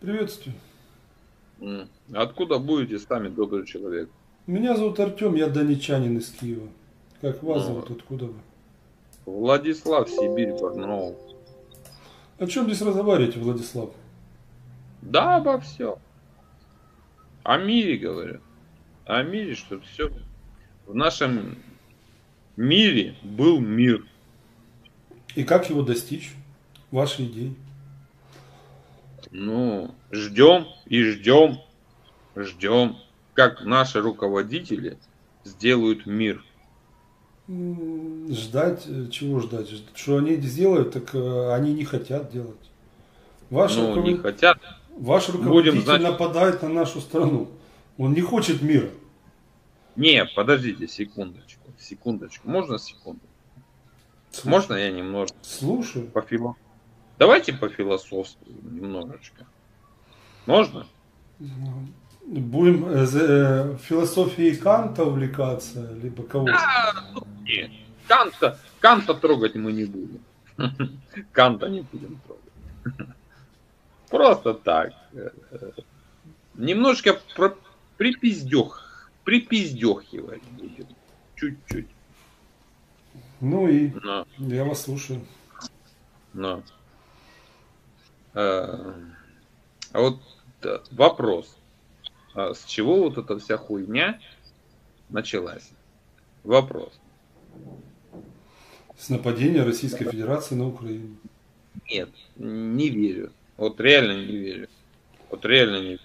Приветствую. Откуда будете сами, добрый человек? Меня зовут Артем, я донечанин из Киева. Как вас Ну. зовут, откуда вы? Владислав, Сибирь, Барнаул. О чем здесь разговариваете, Владислав? Да, обо все. О мире говорю. О мире, что все. В нашем мире был мир. И как его достичь? Ваши идеи. Ну, ждем и ждем, ждем, как наши руководители сделают мир. Ждать, э, чего ждать? Жд- Что они сделают, так э, они не хотят делать. Ваш, Ну, руковод- не хотят. Ваш Будем руководитель знать- нападает на нашу страну. Он не хочет мира. Не, подождите секундочку, секундочку. Можно секунду? Можно я немножко Слушаю. по фило... Давайте по философству немножечко. Можно? Будем э, э, философией Канта увлекаться, либо кого? Нет. Канта, Канта трогать мы не будем. Канта не будем трогать. Просто так. Немножко про припиздех, припиздехивать будем. Чуть-чуть. Ну и Но, я вас слушаю. но. Э, А вот э, вопрос. А С чего вот эта вся хуйня началась? Вопрос. С нападения Российской Федерации на Украину. Нет, не верю. Вот реально не верю. Вот реально не верю.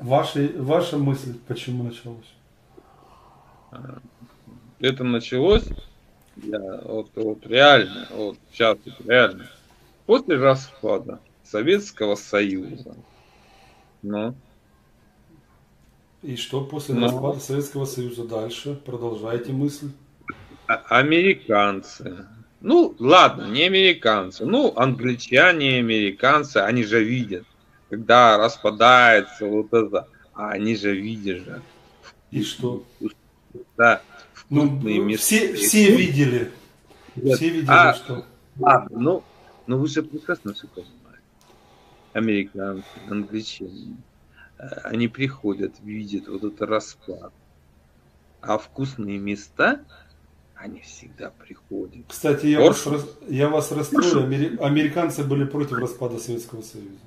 Ваши, ваша мысль, почему началось? Это началось, я, вот, вот реально, вот сейчас вот реально, после распада Советского Союза. Ну, И что после Ну. распада Советского Союза дальше? Продолжайте мысль. а- американцы. Ну, ладно, не американцы. Ну, англичане, американцы, они же видят, когда распадается вот это. А они же видят же. И что? Да, Ну, вкусные места. все, все видели. Нет. Все видели, А, что. Ладно, ну, ну вы же прекрасно все понимаете. Американцы, англичане, э, они приходят, видят вот этот распад. А вкусные места, они всегда приходят. Кстати, я вас, я вас расстрою. Амери- Американцы были против распада Советского Союза.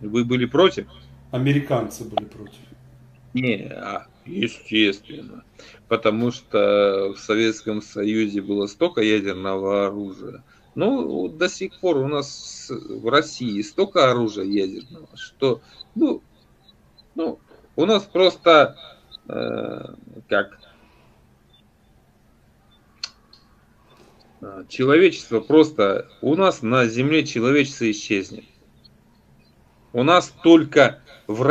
Вы были против? Американцы были против. Не, а, естественно. Потому что в Советском Союзе было столько ядерного оружия. Ну, до сих пор у нас в России столько оружия ядерного, что, ну, ну у нас просто, э, как, человечество просто, у нас на Земле человечество исчезнет. У нас только в,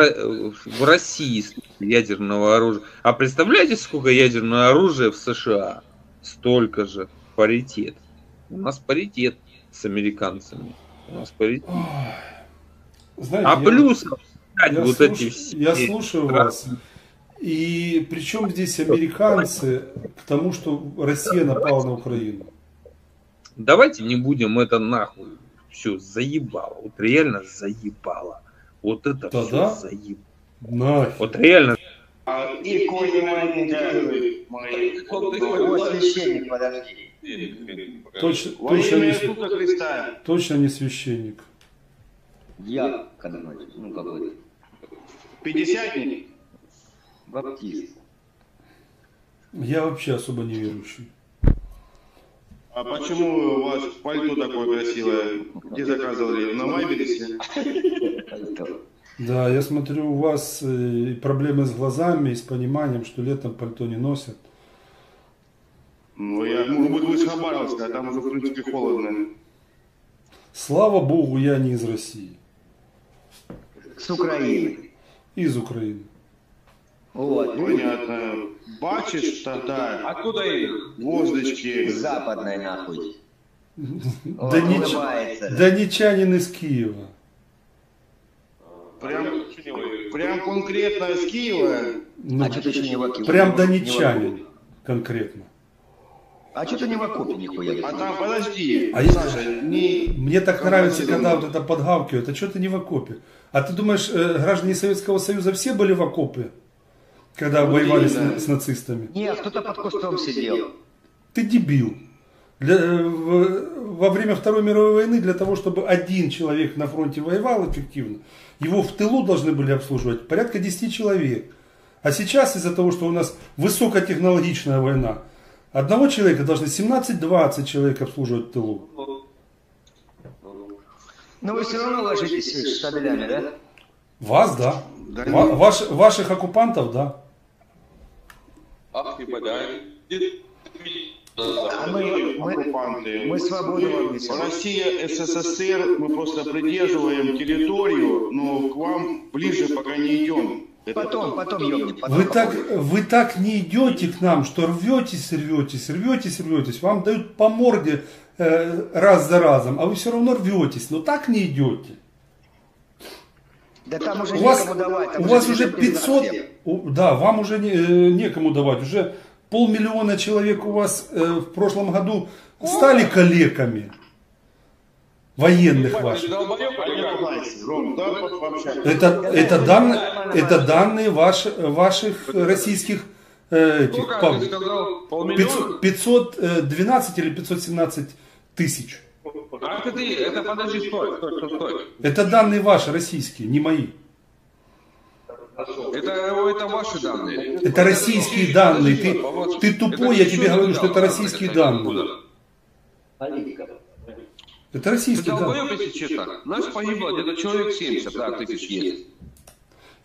в России ядерного оружия. А представляете, сколько ядерного оружия в США? Столько же. Паритет. У нас паритет с американцами. У нас паритет. Знаете, А я- плюс я, вот слуш- эти все. я слушаю вас. И причем здесь американцы к тому, что Россия напала на Украину? Давайте не будем это нахуй. Все, заебало. Вот реально заебало. Вот это Да-да. все заебало. Нахер. Вот реально. А, И священник, подожди. Точно, точно, не, точно не священник. Я, какой ну какой Пятидесятник. баптист. Я вообще особо не верующий. А почему у вас пальто такое красивое? Где заказывали? На? Пальто. Да, я смотрю, у вас э, проблемы с глазами, и с пониманием, что летом пальто не носят. Ну, я, может быть, вы с Хабаровска, а там уже, в принципе, холодно. Слава Богу, я не из России, С Украины. из Украины. Вот. Понятно. Бачишь тогда Откуда их? воздочки. Западной нахуй. Да. Донечанин из Киева. Прям, прям конкретно с Киева. Ну, А что ты еще не в окопе? прям окопе. конкретно. А что ты не в окопе нихуя? не А там, подожди, А я- Саша, не... Мне так нравится, когда вот это подгавкивают. А что ты не в окопе? А ты думаешь, э, граждане Советского Союза все были в окопе? Когда Ну, воевали с, да. с нацистами? Нет, кто-то под кустом сидел. Ты дебил. Для- э, в- во время Второй мировой войны для того, чтобы один человек на фронте воевал эффективно, его в тылу должны были обслуживать порядка 10 человек. А сейчас из-за того, что у нас высокотехнологичная война, одного человека должны 17-20 человек обслуживать в тылу. Но вы все равно ложитесь штабелями, да? Вас, да. Да Ва- ваш- ваших оккупантов, да. Ах ты, подай. А мы, мы, оккупанты. мы свободу вам несем. Россия, СССР, мы просто придерживаем территорию, но к вам ближе пока не идем. Это- Потом, потом ёбнем. потом Вы так, вы так не идете к нам, что рветесь, рветесь, рветесь, рветесь. Вам дают по морде э, раз за разом, а вы все равно рветесь. Но так не идете. Да там уже У вас, некому давать. там у вас уже все признано 500, всем. у- да, вам уже не- э, некому давать. Уже полмиллиона человек у вас э, в прошлом году стали калеками. Военных ваших. Это, это, данные, это данные ваш, ваших российских э, этих, Сколько пап- ты сказал? Полмиллиона? 500, 512 или 517 тысяч. А это ты, это подожди, стой, стой, стой, стой. Это данные ваши, российские, не мои. Это, это ваши данные. Это российские данные. Ты, ты тупой, я тебе говорю, что это российские данные. Это Ты российские данные. если честно. Нас погибло где-то человек 70, да, тысяч есть.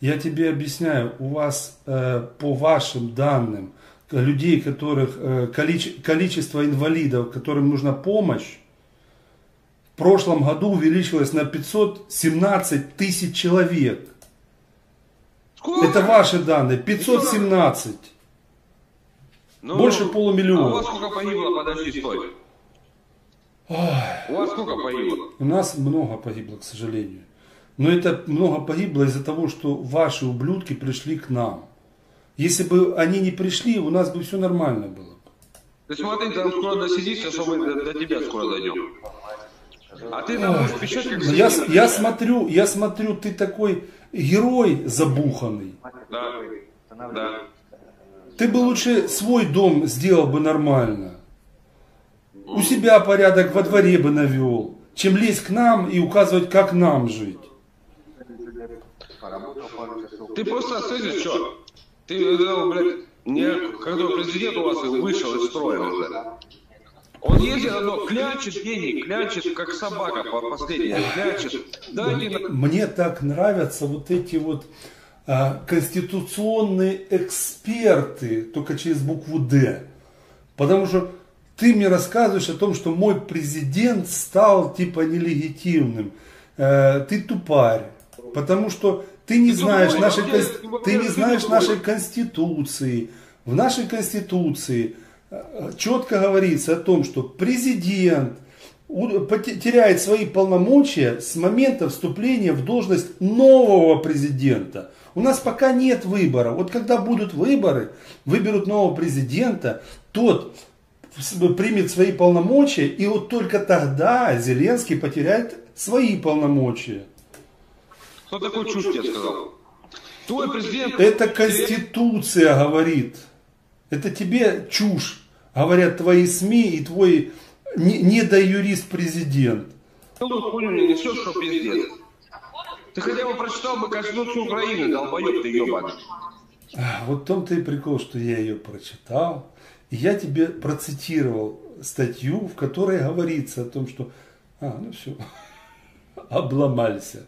Я тебе объясняю, у вас э, по вашим данным, людей, которых э, количе- количество инвалидов, которым нужна помощь, в прошлом году увеличилось на 517 тысяч человек. Сколько? Это ваши данные, 517. Ну, больше А у полумиллиона. вас сколько погибло? Подожди, стой. У вас сколько погибло? У нас много погибло, к сожалению. Но это много погибло из-за того, что ваши ублюдки пришли к нам. Если бы они не пришли, у нас бы все нормально было. Ты смотри, там скоро досидишься, что мы до, до тебя скоро дойдем. А ты будешь пищать, как Но я, я смотрю, я смотрю, ты такой герой забуханный. Да, да. Ты бы лучше свой дом сделал бы нормально. У себя порядок во дворе бы навел, чем лезть к нам и указывать, как нам жить. Ты просто слышишь, что? Ты, э, блядь, не, когда президент у вас вышел из строя уже. Он ездит одно, клячет денег, клячет, как собака по последнее, клячет. Дайте Мне так нравятся вот эти вот а, конституционные эксперты, только через букву Д. Потому что ты мне рассказываешь о том, что мой президент стал типа нелегитимным. Э, ты тупарь. Потому что ты не Ты знаешь тупой, нашей, кон- ты ты не знаешь нашей конституции. В нашей конституции четко говорится о том, что президент теряет свои полномочия с момента вступления в должность нового президента. У нас пока нет выбора. Вот когда будут выборы, выберут нового президента, тот примет свои полномочия, и вот только тогда Зеленский потеряет свои полномочия. Кто такой чушь тебе сказал? Твой президент... Это Конституция говорит. Это тебе чушь. Говорят твои СМИ и твой не- недоюрист президент. Целую хуйню не несешь, что пиздец. Ты хотя бы прочитал бы Конституцию Украины, долбоеб ты ебаный. Вот в том-то и прикол, что я ее прочитал. И я тебе процитировал статью, в которой говорится о том, что... А, ну все, обломался.